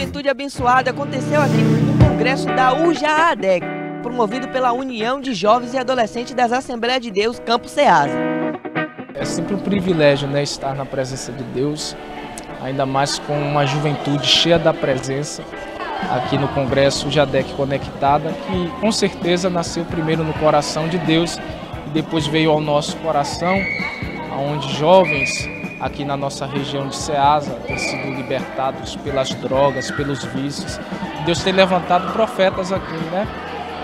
Juventude Abençoada aconteceu aqui no congresso da UJADEC, promovido pela União de Jovens e Adolescentes das Assembleias de Deus Campo Ceasa. É sempre um privilégio né, estar na presença de Deus, ainda mais com uma juventude cheia da presença aqui no Congresso Jadec Conectada, que com certeza nasceu primeiro no coração de Deus e depois veio ao nosso coração, onde jovens aqui na nossa região de Ceasa têm sido libertados pelas drogas, pelos vícios. Deus tem levantado profetas aqui, né?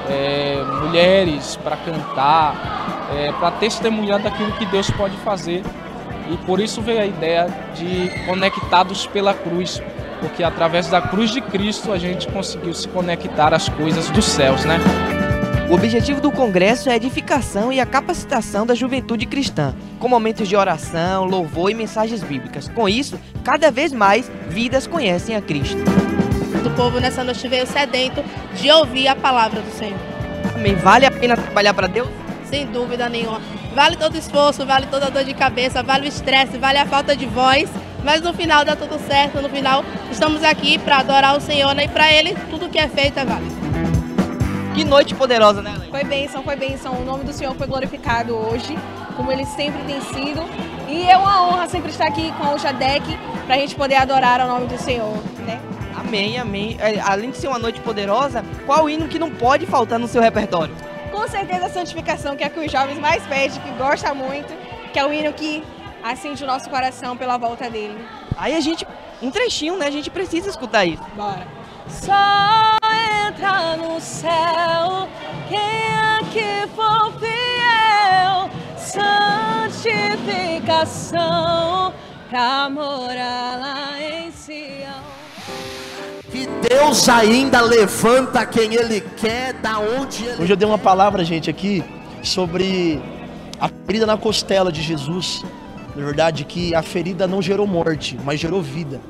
É, mulheres para cantar, é, para testemunhar daquilo que Deus pode fazer. E por isso veio a ideia de conectados pela cruz, porque através da cruz de Cristo a gente conseguiu se conectar às coisas dos céus, né? O objetivo do congresso é a edificação e a capacitação da juventude cristã, com momentos de oração, louvor e mensagens bíblicas. Com isso, cada vez mais vidas conhecem a Cristo. O povo nessa noite veio sedento de ouvir a palavra do Senhor. Amém. Vale a pena trabalhar para Deus? Sem dúvida nenhuma. Vale todo o esforço, vale toda a dor de cabeça, vale o estresse, vale a falta de voz, mas no final dá tudo certo. No final, estamos aqui para adorar o Senhor né? e para Ele tudo que é feito é válido. Que noite poderosa, né? Foi bênção, foi bênção. O nome do Senhor foi glorificado hoje, como ele sempre tem sido. E é uma honra sempre estar aqui com o Jadec para a gente poder adorar o nome do Senhor, né? Amém, amém. É, além de ser uma noite poderosa, qual hino que não pode faltar no seu repertório? Com certeza a santificação, que é que os jovens mais pedem, que gosta muito, que é o hino que acende o nosso coração pela volta dele. Aí a gente, um trechinho, né? A gente precisa escutar isso. Bora. Só entra no céu quem aqui for fiel, santificação pra morar lá em Sião. Que Deus ainda levanta quem Ele quer, da onde Ele Hoje eu dei uma palavra, gente, aqui sobre a ferida na costela de Jesus. Na verdade, que a ferida não gerou morte, mas gerou vida.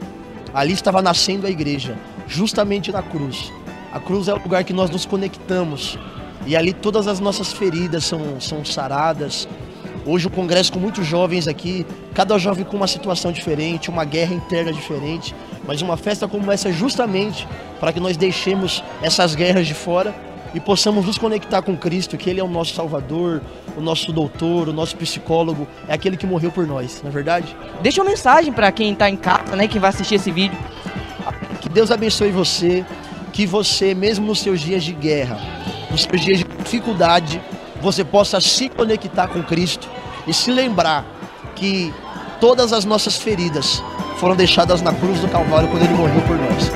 Ali estava nascendo a igreja, justamente na cruz. A cruz é o lugar que nós nos conectamos. E ali todas as nossas feridas são, são saradas. Hoje o congresso com muitos jovens aqui, cada jovem com uma situação diferente, uma guerra interna diferente, mas uma festa como essa é justamente para que nós deixemos essas guerras de fora e possamos nos conectar com Cristo, que Ele é o nosso Salvador, o nosso doutor, o nosso psicólogo, é aquele que morreu por nós, não é verdade? Deixa uma mensagem para quem está em casa, né, quem vai assistir esse vídeo. Que Deus abençoe você, que você, mesmo nos seus dias de guerra, nos seus dias de dificuldade, você possa se conectar com Cristo e se lembrar que todas as nossas feridas foram deixadas na cruz do Calvário quando Ele morreu por nós.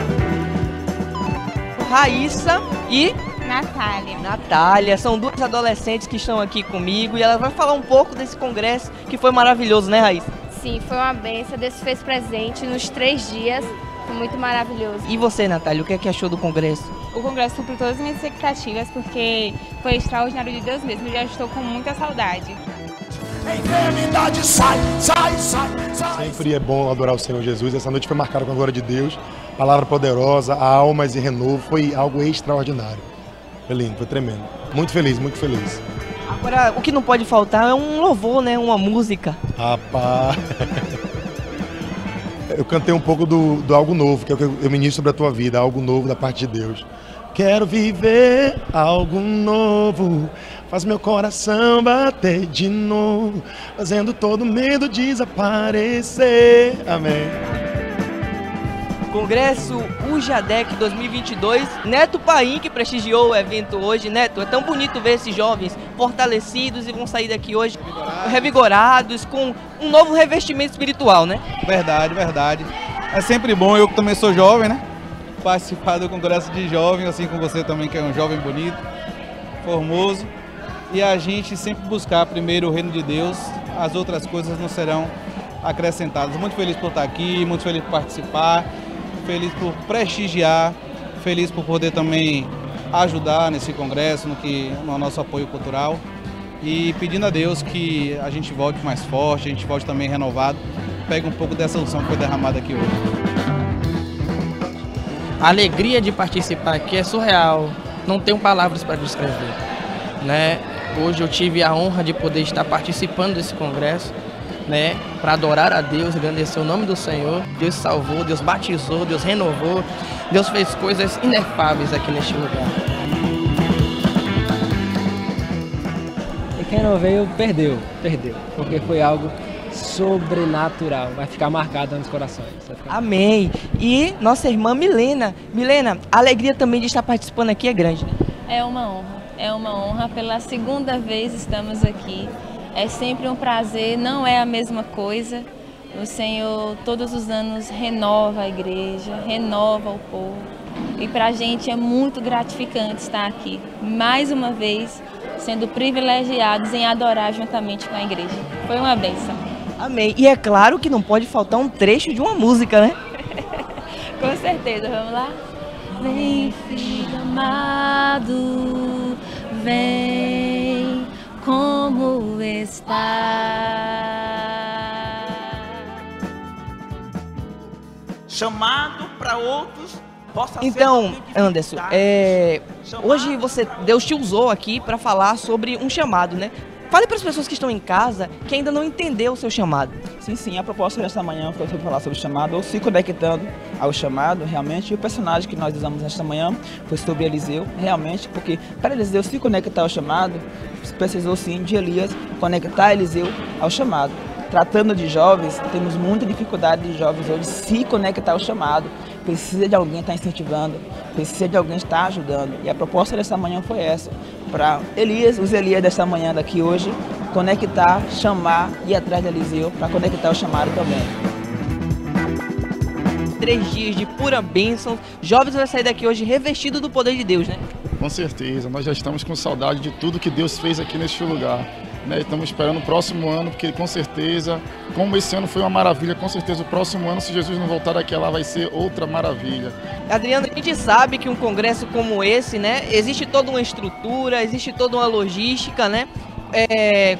Raíssa e Natália. Natália, são duas adolescentes que estão aqui comigo e elas vão falar um pouco desse congresso que foi maravilhoso, né, Raíssa? Sim, foi uma benção. Deus fez presente nos três dias. Foi muito maravilhoso. E você, Natália, o que, é que achou do congresso? O congresso cumpriu todas as minhas expectativas, porque foi extraordinário de Deus mesmo. Eu já estou com muita saudade. Enfermidade sai, sai, sai, sai. Sempre é bom adorar o Senhor Jesus. Essa noite foi marcada com a glória de Deus. Palavra poderosa, almas e renovo. Foi algo extraordinário. Foi lindo, foi tremendo. Muito feliz, muito feliz. Agora, o que não pode faltar é um louvor, né? Uma música. Rapaz. Eu cantei um pouco do, do algo novo, que é o que eu ministro sobre a tua vida, algo novo da parte de Deus. Quero viver algo novo, faz meu coração bater de novo, fazendo todo medo desaparecer. Amém. Congresso UJADEC 2022. Neto Paim que prestigiou o evento hoje. Neto, é tão bonito ver esses jovens fortalecidos e vão sair daqui hoje revigorados, com um novo revestimento espiritual, né? Verdade, verdade. É sempre bom, eu que também sou jovem, né? Participar do Congresso de Jovem, assim como você também, que é um jovem bonito, formoso. E a gente sempre buscar primeiro o reino de Deus, as outras coisas não serão acrescentadas. Muito feliz por estar aqui, muito feliz por participar feliz por prestigiar, feliz por poder também ajudar nesse congresso, no, que, no nosso apoio cultural e pedindo a Deus que a gente volte mais forte, a gente volte também renovado, pegue um pouco dessa unção que foi derramada aqui hoje. A alegria de participar aqui é surreal, não tenho palavras para descrever. Né? Hoje eu tive a honra de poder estar participando desse congresso né, para adorar a Deus, agradecer o nome do Senhor. Deus salvou, Deus batizou, Deus renovou, Deus fez coisas inefáveis aqui neste lugar. E quem não veio, perdeu, perdeu, porque foi algo sobrenatural, vai ficar marcado nos corações. Ficar... Amém. E nossa irmã Milena, Milena, a alegria também de estar participando aqui é grande, né? É uma honra, é uma honra. Pela segunda vez estamos aqui. É sempre um prazer, não é a mesma coisa. O Senhor todos os anos renova a igreja, renova o povo. E para a gente é muito gratificante estar aqui, mais uma vez, sendo privilegiados em adorar juntamente com a igreja. Foi uma benção. Amém. E é claro que não pode faltar um trecho de uma música, né? com certeza, vamos lá? Vem, filho amado, vem como está. Chamado para outros possa Então, Anderson, é, hoje você Deus te usou aqui para falar sobre um chamado, né? Fale para as pessoas que estão em casa que ainda não entenderam o seu chamado. Sim, sim. A proposta desta manhã foi falar sobre o chamado, ou se conectando ao chamado, realmente. E o personagem que nós usamos nesta manhã foi sobre Eliseu, realmente, porque para Eliseu se conectar ao chamado, precisou sim de Elias conectar Eliseu ao chamado. Tratando de jovens, temos muita dificuldade de jovens hoje se conectar ao chamado. Precisa de alguém estar incentivando, precisa de alguém estar ajudando. E a proposta dessa manhã foi essa, para Elias, os Elias dessa manhã daqui hoje, conectar, chamar e ir atrás de Eliseu para conectar o chamado também. Três dias de pura bênção. Jovens vai sair daqui hoje revestido do poder de Deus, né? Com certeza, nós já estamos com saudade de tudo que Deus fez aqui neste lugar. Né? Estamos esperando o próximo ano, porque com certeza, como esse ano foi uma maravilha, com certeza o próximo ano, se Jesus não voltar daqui lá, vai ser outra maravilha. Adriano, a gente sabe que um congresso como esse, né, existe toda uma estrutura, existe toda uma logística, né? É...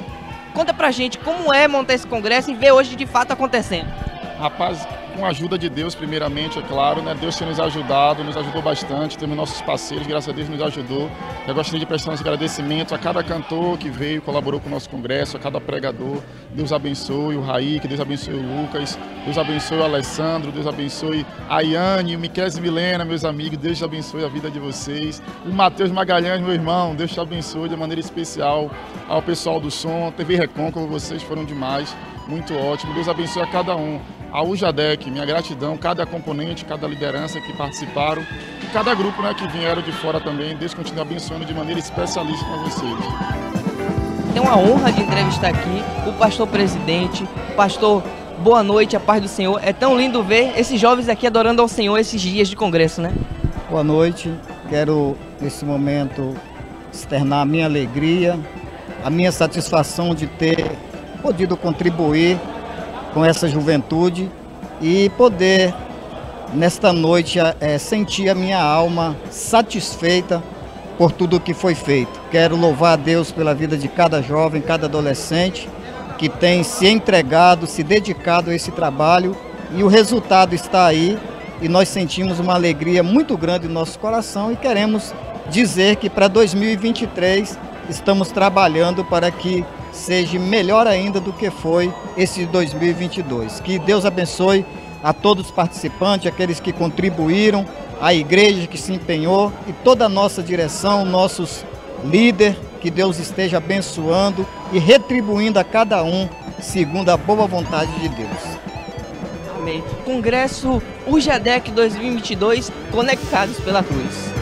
Conta pra gente como é montar esse congresso e ver hoje de fato acontecendo. Rapaz, com a ajuda de Deus, primeiramente, é claro, né? Deus tem nos ajudado, nos ajudou bastante, temos nossos parceiros, graças a Deus nos ajudou. Eu gostaria de prestar uns agradecimentos a cada cantor que veio, colaborou com o nosso congresso, a cada pregador. Deus abençoe o Raí, que Deus abençoe o Lucas, Deus abençoe o Alessandro, Deus abençoe a Iane, o Miquel Milena, meus amigos, Deus abençoe a vida de vocês. O Matheus Magalhães, meu irmão, Deus te abençoe de maneira especial. Ao pessoal do som, TV Recôncavo, vocês foram demais, muito ótimo. Deus abençoe a cada um a UJADEC, minha gratidão, cada componente, cada liderança que participaram, e cada grupo né, que vieram de fora também. Deus continue abençoando de maneira especialíssima vocês. É uma honra de entrevistar aqui o pastor presidente, pastor Boa noite, a paz do Senhor. É tão lindo ver esses jovens aqui adorando ao Senhor esses dias de congresso, né? Boa noite. Quero, nesse momento, externar a minha alegria, a minha satisfação de ter podido contribuir com essa juventude e poder, nesta noite, é, sentir a minha alma satisfeita por tudo que foi feito. Quero louvar a Deus pela vida de cada jovem, cada adolescente que tem se entregado, se dedicado a esse trabalho e o resultado está aí e nós sentimos uma alegria muito grande no nosso coração e queremos dizer que para 2023 estamos trabalhando para que seja melhor ainda do que foi esse 2022. Que Deus abençoe a todos os participantes, aqueles que contribuíram, a igreja que se empenhou e toda a nossa direção, nossos líderes, que Deus esteja abençoando e retribuindo a cada um segundo a boa vontade de Deus. Amém. Congresso UJADEC 2022 Conectados pela Cruz.